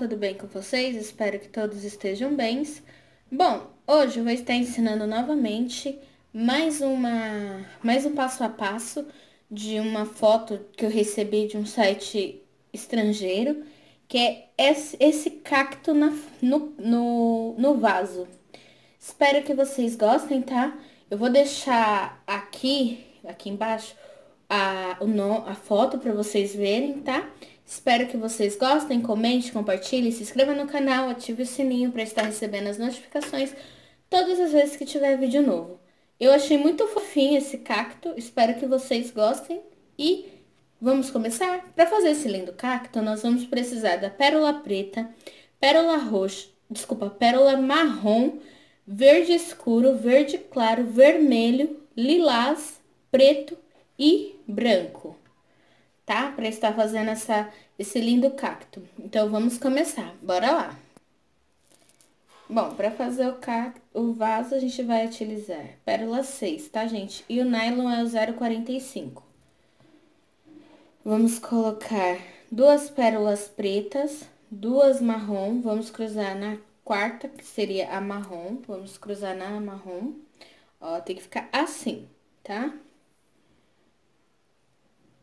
tudo bem com vocês? Espero que todos estejam bem. Bom, hoje eu vou estar ensinando novamente mais uma mais um passo a passo de uma foto que eu recebi de um site estrangeiro, que é esse, esse cacto na, no, no, no vaso. Espero que vocês gostem, tá? Eu vou deixar aqui, aqui embaixo, a, o no, a foto para vocês verem, tá? Espero que vocês gostem, comente, compartilhe, se inscreva no canal, ative o sininho para estar recebendo as notificações todas as vezes que tiver vídeo novo. Eu achei muito fofinho esse cacto, espero que vocês gostem e vamos começar? Para fazer esse lindo cacto, nós vamos precisar da pérola preta, pérola roxa, desculpa, pérola marrom, verde escuro, verde claro, vermelho, lilás, preto e branco tá? Para estar fazendo essa, esse lindo cacto. Então, vamos começar. Bora lá. Bom, para fazer o, cacto, o vaso, a gente vai utilizar pérola 6, tá, gente? E o nylon é o 0,45. Vamos colocar duas pérolas pretas, duas marrom. Vamos cruzar na quarta, que seria a marrom. Vamos cruzar na marrom. Ó, tem que ficar assim, tá?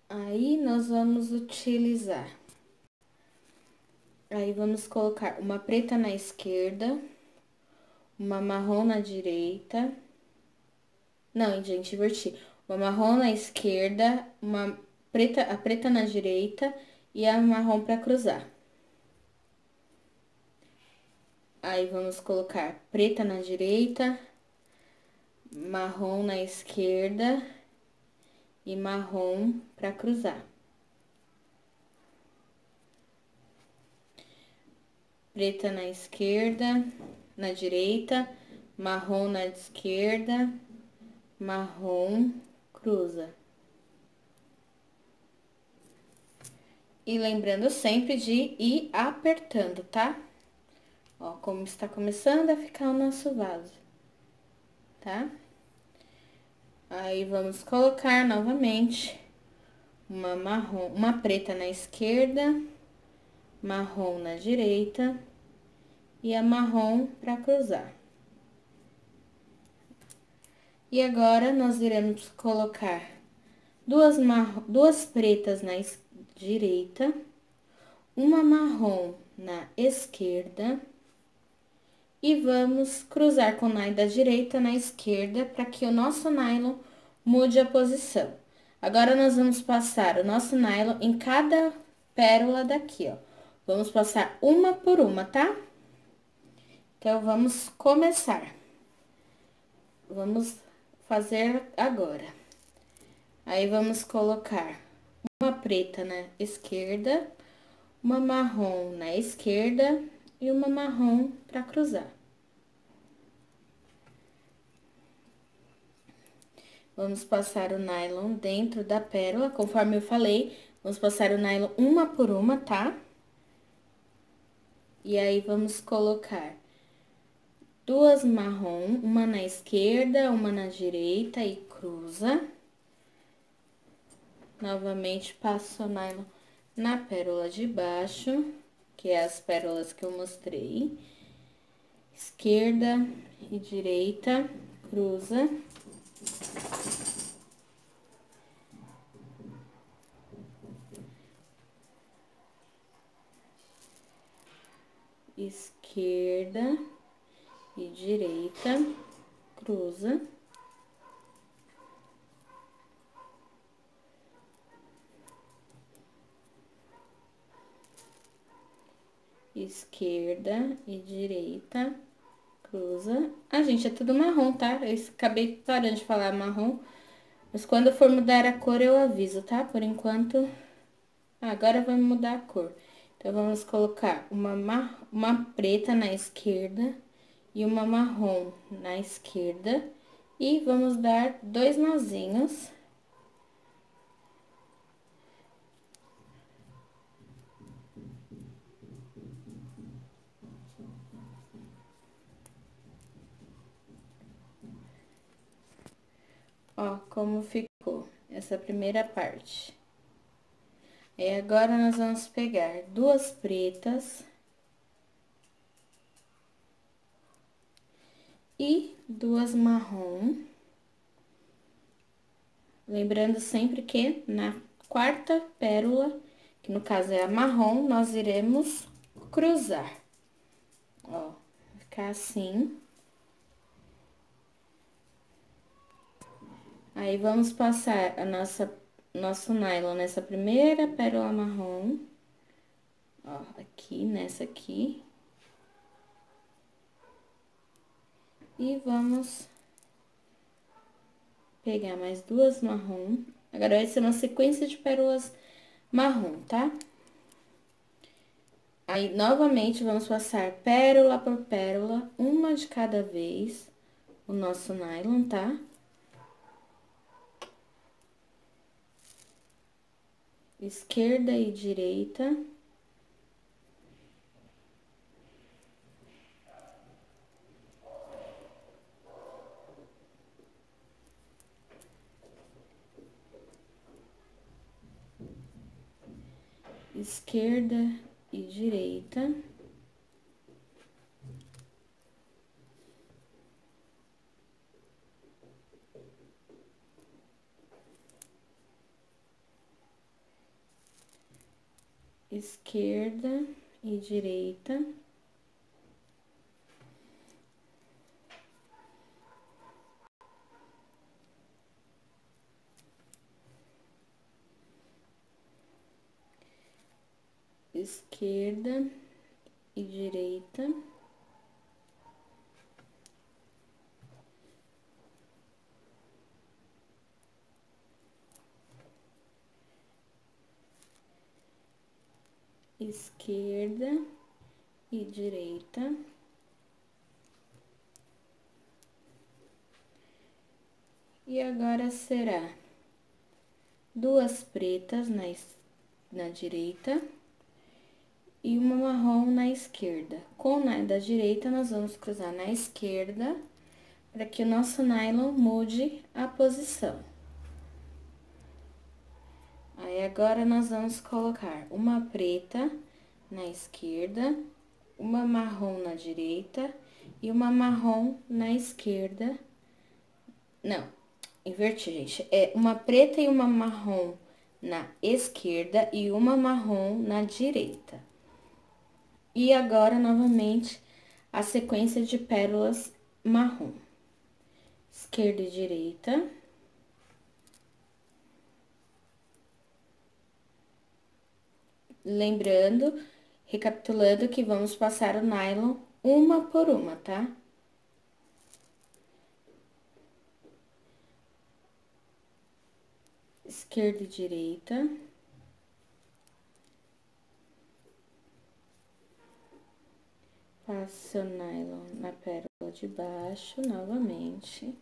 Aí, nós vamos utilizar. Aí, vamos colocar uma preta na esquerda, uma marrom na direita. Não, gente, inverti. Uma marrom na esquerda, uma preta, a preta na direita e a marrom para cruzar. Aí, vamos colocar preta na direita, marrom na esquerda e marrom para cruzar. Preta na esquerda, na direita, marrom na esquerda, marrom, cruza. E lembrando sempre de ir apertando, tá? Ó, como está começando a ficar o nosso vaso, tá? Aí, vamos colocar novamente uma marrom, uma preta na esquerda, marrom na direita e a marrom para cruzar. E agora, nós iremos colocar duas, marrom, duas pretas na direita, uma marrom na esquerda e vamos cruzar com o nylon da direita na esquerda para que o nosso nylon mude a posição. Agora, nós vamos passar o nosso nylon em cada pérola daqui, ó. Vamos passar uma por uma, tá? Então, vamos começar. Vamos fazer agora. Aí, vamos colocar uma preta na esquerda, uma marrom na esquerda e uma marrom para cruzar. Vamos passar o nylon dentro da pérola, conforme eu falei, vamos passar o nylon uma por uma, tá? E aí, vamos colocar duas marrom, uma na esquerda, uma na direita e cruza. Novamente, passo o nylon na pérola de baixo que é as pérolas que eu mostrei. Esquerda e direita, cruza. Esquerda e direita, cruza. Esquerda e direita, cruza. Ah, gente, é tudo marrom, tá? Eu acabei parando de falar marrom, mas quando for mudar a cor eu aviso, tá? Por enquanto, ah, agora vai mudar a cor. Então, vamos colocar uma, mar... uma preta na esquerda e uma marrom na esquerda. E vamos dar dois nozinhos Ó, como ficou essa primeira parte. E agora, nós vamos pegar duas pretas. E duas marrom. Lembrando sempre que na quarta pérola, que no caso é a marrom, nós iremos cruzar. Ó, ficar assim. Aí, vamos passar a nossa, nosso nylon nessa primeira pérola marrom. Ó, aqui, nessa aqui. E vamos pegar mais duas marrom. Agora, vai ser uma sequência de pérolas marrom, tá? Aí, novamente, vamos passar pérola por pérola, uma de cada vez, o nosso nylon, tá? Esquerda e direita. esquerda e direita. Esquerda e direita. esquerda e direita. Esquerda e direita. E agora será duas pretas na, na direita e uma marrom na esquerda. Com o da direita, nós vamos cruzar na esquerda para que o nosso nylon mude a posição. Aí, agora, nós vamos colocar uma preta na esquerda, uma marrom na direita e uma marrom na esquerda. Não, inverti, gente. É uma preta e uma marrom na esquerda e uma marrom na direita. E agora, novamente, a sequência de pérolas marrom. Esquerda e direita. Lembrando, recapitulando que vamos passar o nylon uma por uma, tá? Esquerda e direita. Passo o nylon na pérola de baixo novamente.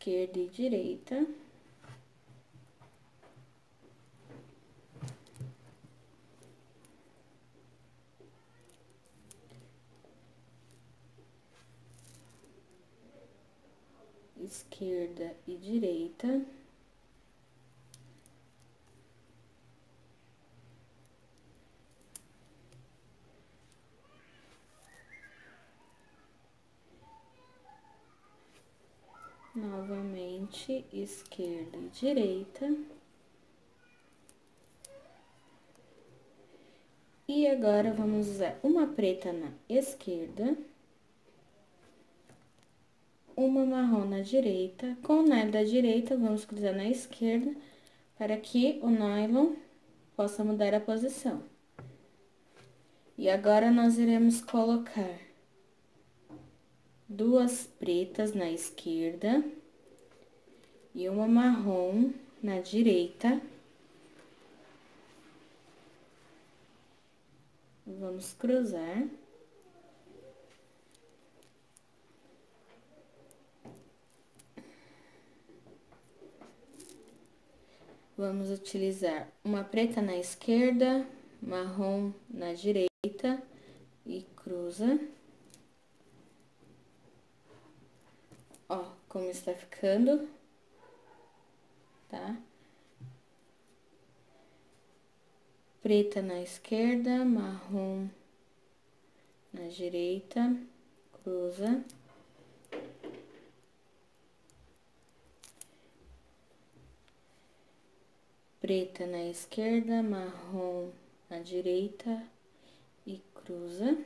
Esquerda e direita. esquerda e direita. Novamente, esquerda e direita. E agora, vamos usar uma preta na esquerda uma marrom na direita. Com o nylon da direita, vamos cruzar na esquerda para que o nylon possa mudar a posição. E agora, nós iremos colocar duas pretas na esquerda e uma marrom na direita. Vamos cruzar. Vamos utilizar uma preta na esquerda, marrom na direita e cruza. Ó, como está ficando. Tá? Preta na esquerda, marrom na direita, cruza. Preta na esquerda, marrom na direita e cruza.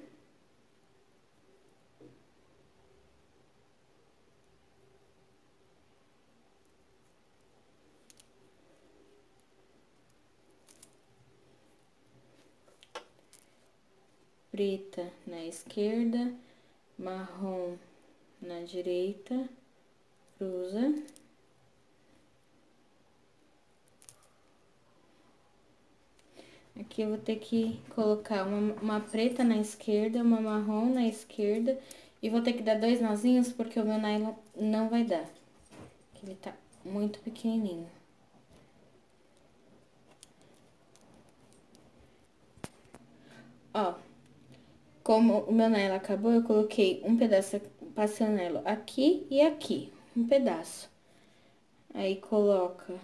Preta na esquerda, marrom na direita, cruza. Aqui eu vou ter que colocar uma, uma preta na esquerda, uma marrom na esquerda e vou ter que dar dois nozinhos porque o meu nylon não vai dar. Ele tá muito pequenininho. Ó, como o meu nylon acabou, eu coloquei um pedaço, passei o nylon aqui e aqui, um pedaço. Aí, coloca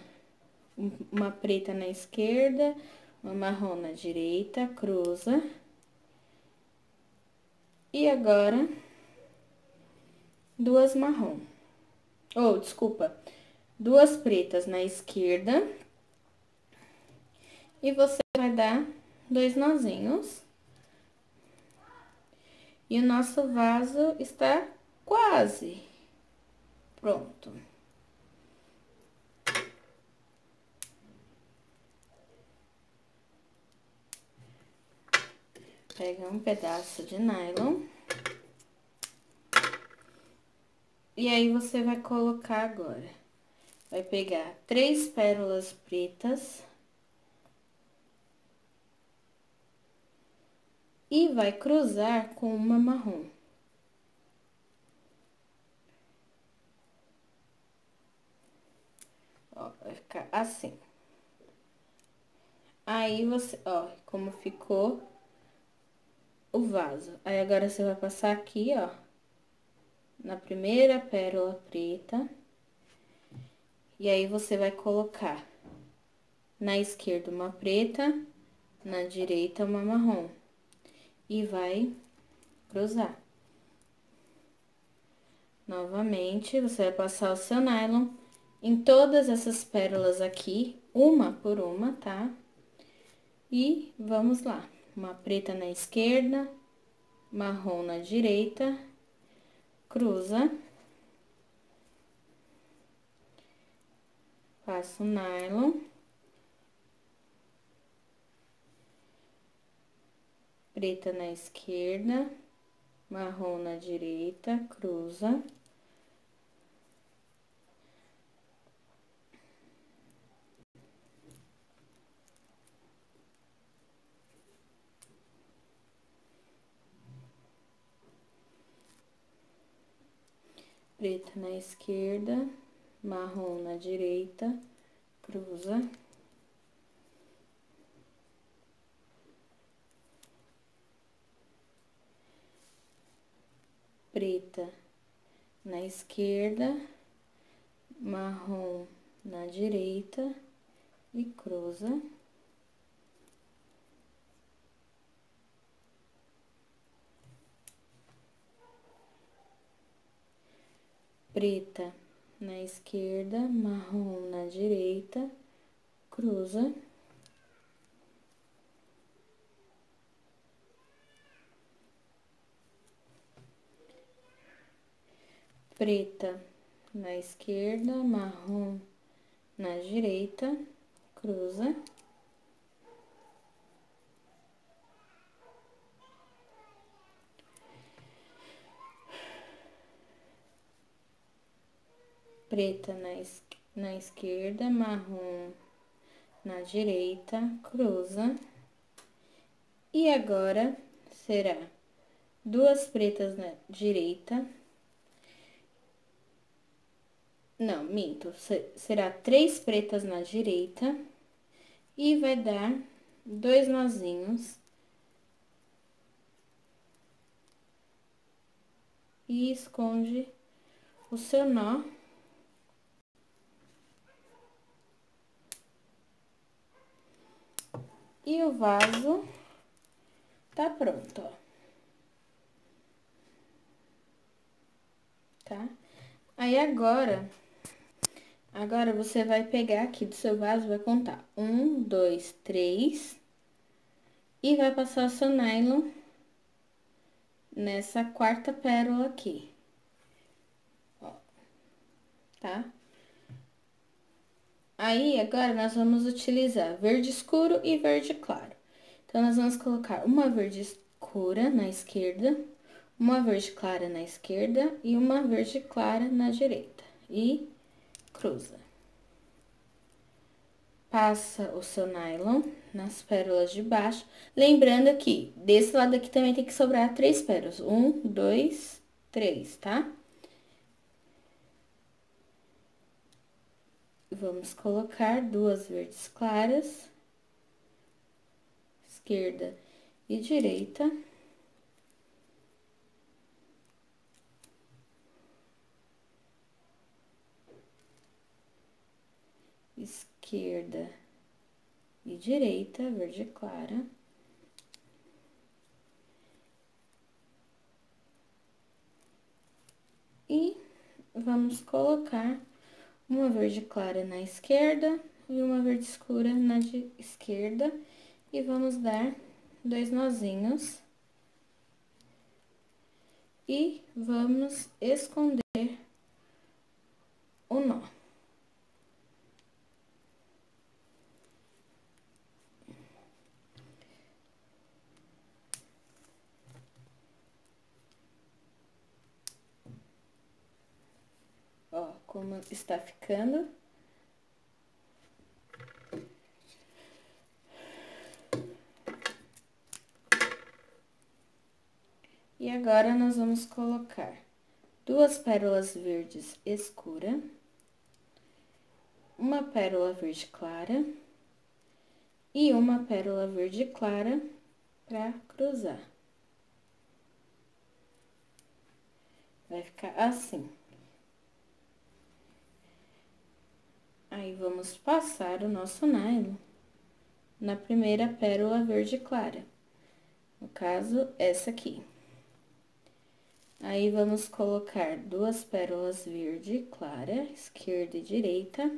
uma preta na esquerda, uma marrom na direita, cruza. E agora, duas marrom. Ou, oh, desculpa, duas pretas na esquerda. E você vai dar dois nozinhos. E o nosso vaso está quase pronto. Pega um pedaço de nylon. E aí, você vai colocar agora. Vai pegar três pérolas pretas. E vai cruzar com uma marrom. Ó, vai ficar assim. Aí, você, ó, como ficou o vaso. Aí, agora, você vai passar aqui, ó, na primeira pérola preta. E aí, você vai colocar na esquerda uma preta, na direita uma marrom e vai cruzar. Novamente, você vai passar o seu nylon em todas essas pérolas aqui, uma por uma, tá? E vamos lá. Uma preta na esquerda, marrom na direita, cruza. Passa o nylon. Preta na esquerda, marrom na direita, cruza. Preta na esquerda, marrom na direita, cruza. Preta na esquerda, marrom na direita e cruza. Preta na esquerda, marrom na direita, cruza. Preta na esquerda, marrom na direita, cruza. Preta na, es na esquerda, marrom na direita, cruza. E agora será duas pretas na direita, não, minto. Será três pretas na direita. E vai dar dois nozinhos. E esconde o seu nó. E o vaso tá pronto, ó. Tá? Aí agora, agora você vai pegar aqui do seu vaso, vai contar um, dois, três, e vai passar o seu nylon nessa quarta pérola aqui. Ó, tá? Aí, agora, nós vamos utilizar verde escuro e verde claro. Então, nós vamos colocar uma verde escura na esquerda, uma verde clara na esquerda e uma verde clara na direita. E cruza. Passa o seu nylon nas pérolas de baixo. Lembrando que desse lado aqui também tem que sobrar três pérolas. Um, dois, três, tá? Vamos colocar duas verdes claras, esquerda e direita. Esquerda e direita, verde clara. E vamos colocar uma verde clara na esquerda e uma verde escura na esquerda. E vamos dar dois nozinhos. E vamos esconder o nó. Está ficando. E agora, nós vamos colocar duas pérolas verdes escura, uma pérola verde clara e uma pérola verde clara para cruzar. Vai ficar assim. Aí, vamos passar o nosso nylon na primeira pérola verde clara. No caso, essa aqui. Aí, vamos colocar duas pérolas verde clara, esquerda e direita.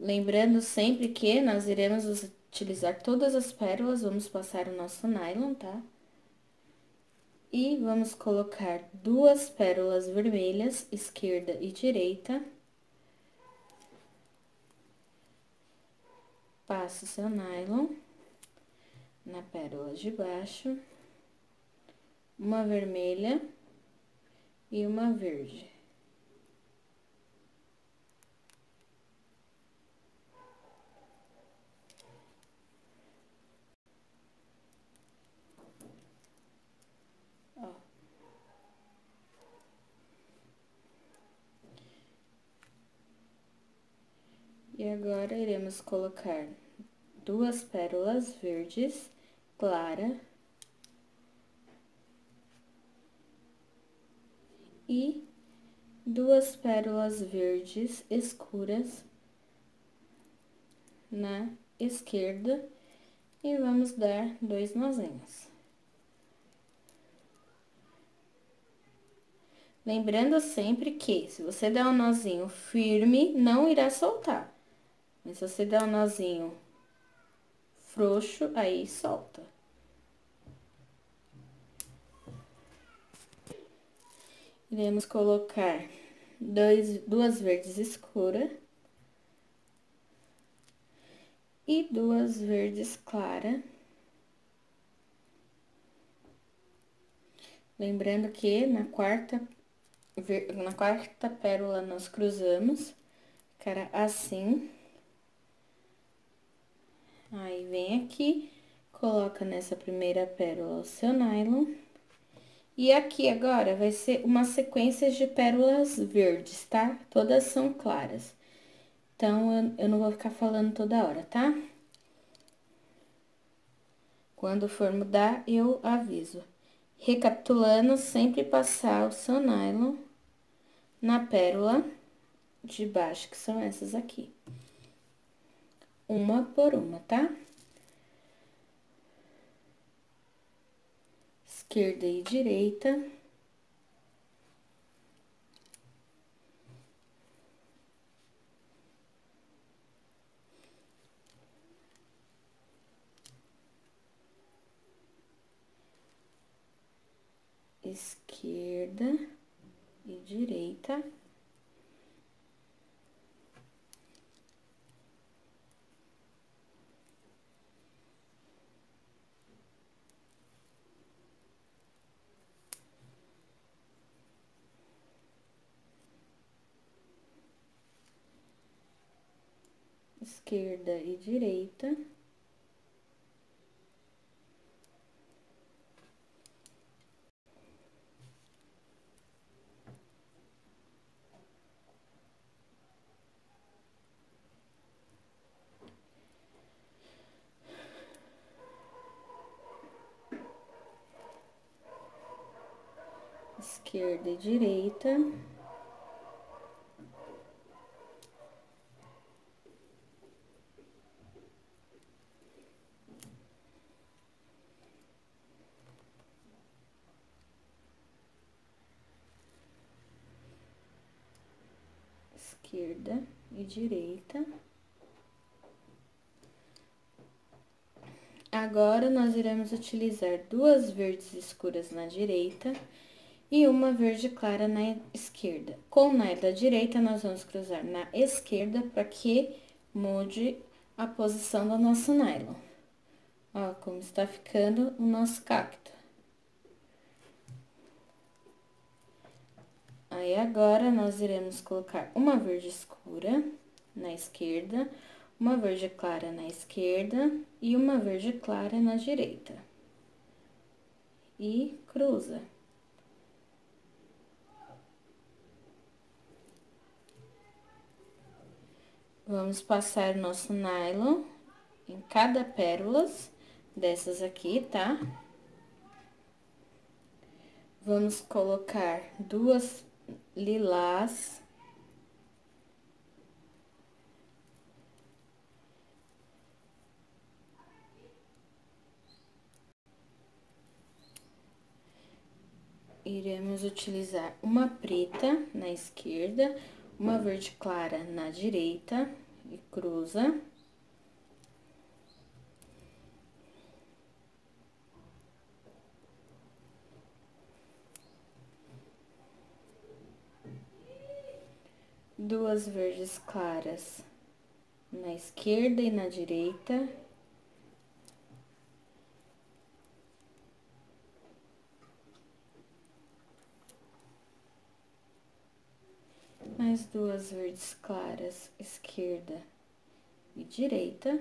Lembrando sempre que nós iremos utilizar todas as pérolas, vamos passar o nosso nylon, tá? E vamos colocar duas pérolas vermelhas, esquerda e direita. Passa o seu nylon na pérola de baixo, uma vermelha e uma verde. E agora, iremos colocar duas pérolas verdes clara e duas pérolas verdes escuras na esquerda e vamos dar dois nozinhos. Lembrando sempre que, se você der um nozinho firme, não irá soltar. Mas se você der um nozinho frouxo, aí solta. Iremos colocar dois, duas verdes escuras e duas verdes claras. Lembrando que na quarta, na quarta pérola nós cruzamos, ficará assim. Aí, vem aqui, coloca nessa primeira pérola o seu nylon. E aqui agora vai ser uma sequência de pérolas verdes, tá? Todas são claras. Então, eu, não vou ficar falando toda hora, tá? Quando for mudar, eu aviso. Recapitulando, sempre passar o seu nylon na pérola de baixo, que são essas aqui. Uma por uma, tá? Esquerda e direita. esquerda e direita. Esquerda e direita. esquerda e direita. Esquerda e direita. Agora, nós iremos utilizar duas verdes escuras na direita e uma verde clara na esquerda. Com o nylon da direita, nós vamos cruzar na esquerda para que mude a posição do nosso nylon. Ó, como está ficando o nosso cacto. Aí, agora, nós iremos colocar uma verde escura na esquerda, uma verde clara na esquerda e uma verde clara na direita. E cruza. Vamos passar nosso nylon em cada pérola dessas aqui, tá? Vamos colocar duas lilás. Iremos utilizar uma preta na esquerda, uma verde clara na direita e cruza. Duas verdes claras na esquerda e na direita. mais duas verdes claras, esquerda e direita.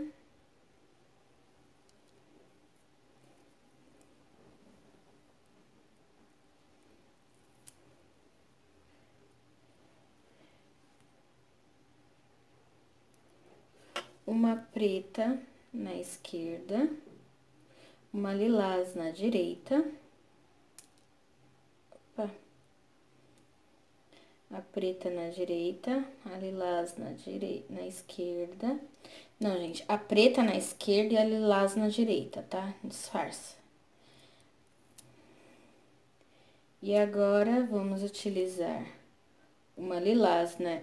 Uma preta na esquerda, uma lilás na direita. Opa a preta na direita, a lilás na direita, na esquerda. Não, gente, a preta na esquerda e a lilás na direita, tá? Disfarça. E agora, vamos utilizar uma lilás na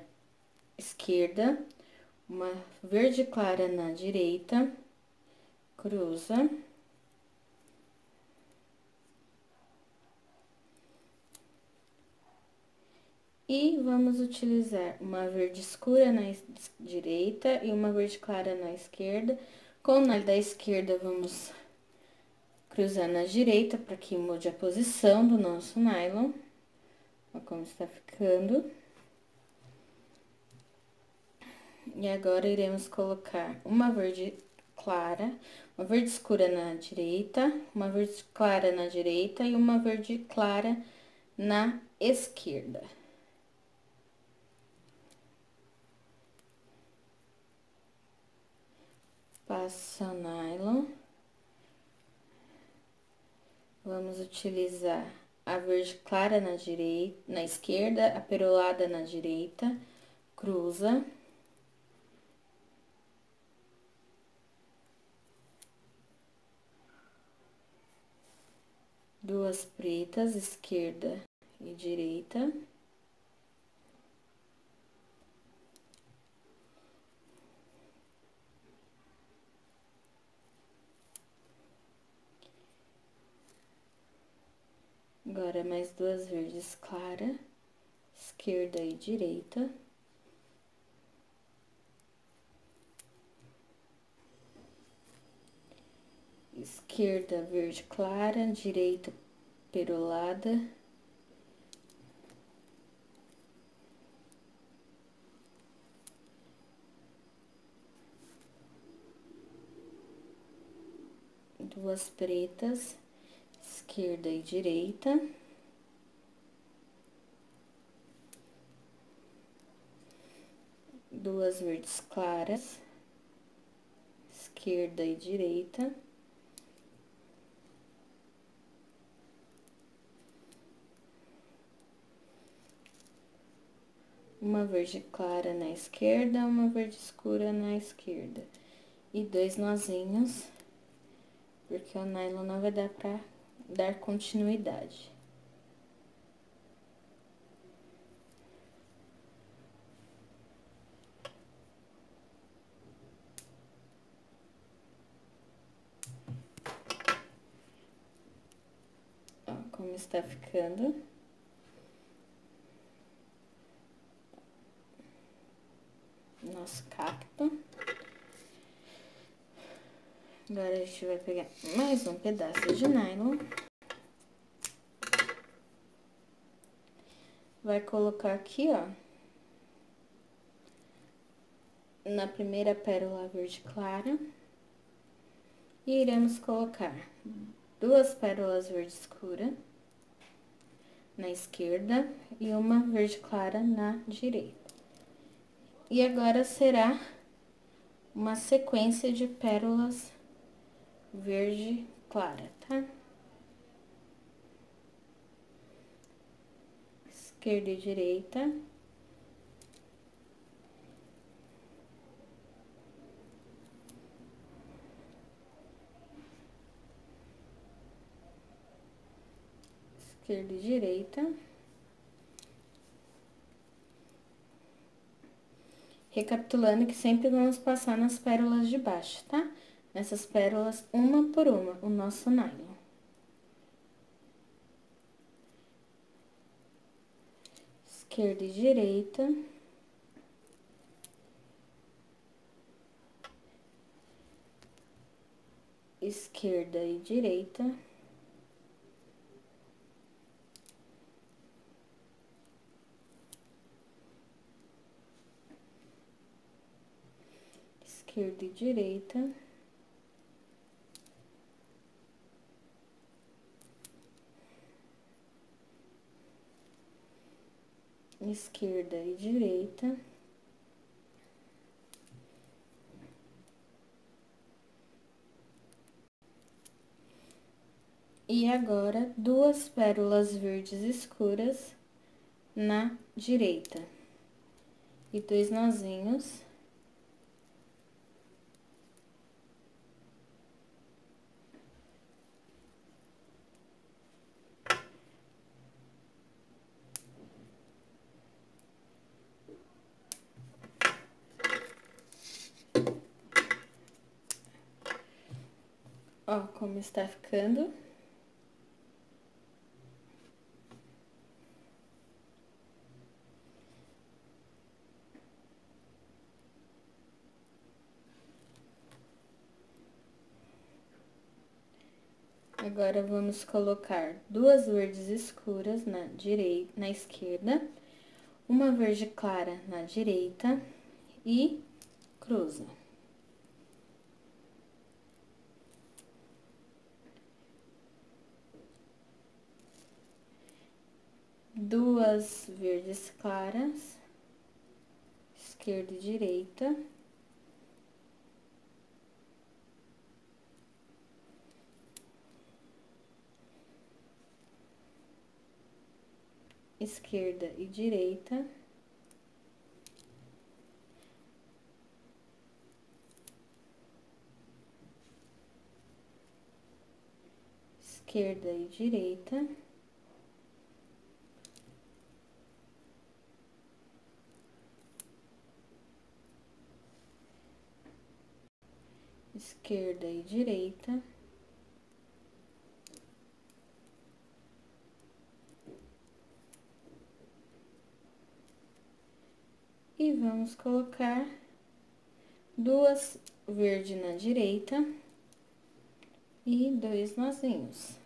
esquerda, uma verde clara na direita, cruza. E vamos utilizar uma verde escura na direita e uma verde clara na esquerda. Com o da esquerda, vamos cruzar na direita para que mude a posição do nosso nylon. Olha como está ficando. E agora, iremos colocar uma verde clara, uma verde escura na direita, uma verde clara na direita e uma verde clara na esquerda. passa nylon. Vamos utilizar a verde clara na direita, na esquerda, a perolada na direita, cruza. Duas pretas, esquerda e direita. Agora, mais duas verdes clara, esquerda e direita. Esquerda, verde clara, direita, perolada. Duas pretas esquerda e direita. Duas verdes claras, esquerda e direita. Uma verde clara na esquerda, uma verde escura na esquerda. E dois nozinhos, porque o nylon não vai dar pra dar continuidade. Ó, como está ficando. Nosso cacto. Agora a gente vai pegar mais um pedaço de nylon. Vai colocar aqui, ó. Na primeira pérola verde clara. E iremos colocar duas pérolas verde escura na esquerda e uma verde clara na direita. E agora será uma sequência de pérolas verde clara, tá? Esquerda e direita. Esquerda e direita. Recapitulando que sempre vamos passar nas pérolas de baixo, tá? Essas pérolas uma por uma, o nosso nylon. Esquerda e direita. Esquerda e direita. Esquerda e direita. Esquerda e direita. E agora, duas pérolas verdes escuras na direita. E dois nozinhos. Ó, como está ficando. Agora, vamos colocar duas verdes escuras na direita, na esquerda, uma verde clara na direita e cruza. duas verdes claras, esquerda e direita. Esquerda e direita. Esquerda e direita. Esquerda e direita. E vamos colocar duas verde na direita e dois nozinhos.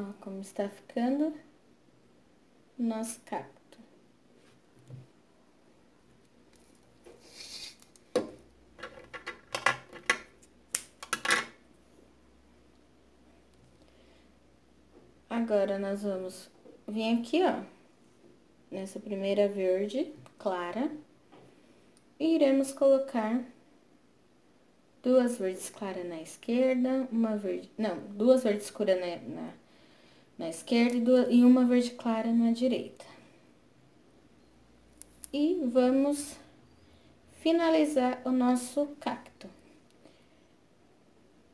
Ó, como está ficando o nosso cacto. Agora, nós vamos vir aqui, ó, nessa primeira verde clara, e iremos colocar duas verdes claras na esquerda, uma verde, não, duas verdes escuras na, na, na esquerda e, uma verde clara na direita. E vamos finalizar o nosso cacto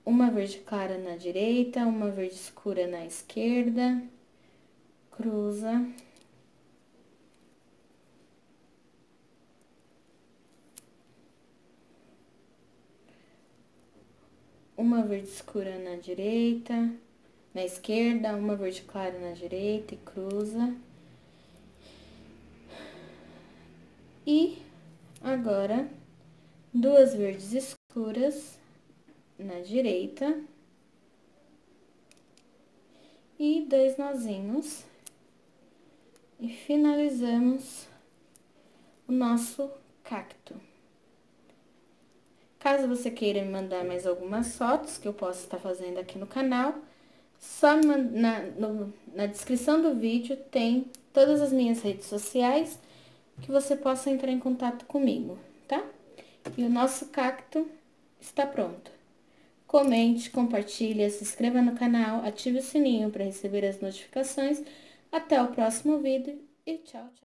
uma verde clara na direita, uma verde escura na esquerda, cruza. Uma verde escura na direita, na esquerda, uma verde clara na direita e cruza. E agora, duas verdes escuras na direita. E dois nozinhos. E finalizamos o nosso cacto. Caso você queira me mandar mais algumas fotos que eu possa estar fazendo aqui no canal, só na, no, na descrição do vídeo tem todas as minhas redes sociais que você possa entrar em contato comigo, tá? E o nosso cacto está pronto. Comente, compartilhe, se inscreva no canal, ative o sininho para receber as notificações. Até o próximo vídeo e tchau, tchau.